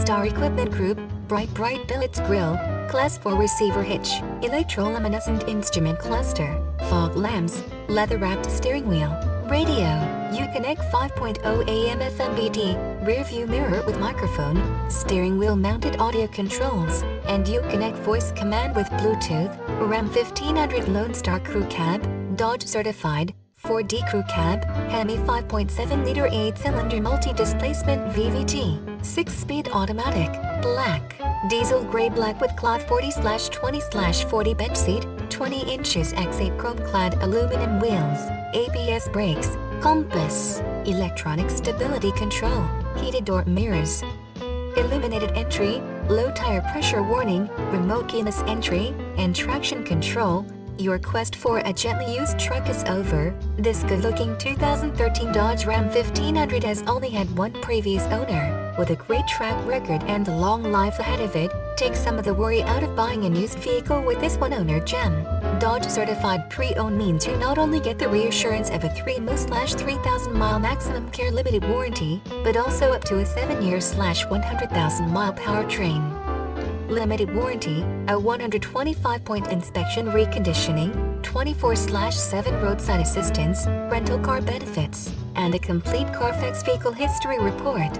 Star Equipment Group, Bright Bright Billets Grill, Class 4 Receiver Hitch, Electroluminescent Instrument Cluster, Fog Lamps, Leather-wrapped Steering Wheel, Radio, Uconnect 5.0 AM FM Rear View Mirror with Microphone, Steering Wheel Mounted Audio Controls, and Uconnect Voice Command with Bluetooth, Ram 1500 Lone Star Crew Cab, Dodge Certified, 4D Crew Cab, Hemi 5.7-liter 8-cylinder multi-displacement VVT, 6-speed automatic, black, diesel gray black with cloth 40-20-40 bench seat, 20 inches X8 chrome-clad aluminum wheels, ABS brakes, compass, electronic stability control, heated door mirrors, illuminated entry, low tire pressure warning, remote keyless entry, and traction control, your quest for a gently used truck is over. This good-looking 2013 Dodge Ram 1500 has only had one previous owner. With a great track record and a long life ahead of it, take some of the worry out of buying a used vehicle with this one-owner gem. Dodge Certified Pre-Owned means you not only get the reassurance of a 3-3,000 mile maximum care limited warranty, but also up to a 7-year 100,000 mile powertrain limited warranty, a 125-point inspection reconditioning, 24-7 roadside assistance, rental car benefits, and a complete Carfax vehicle history report.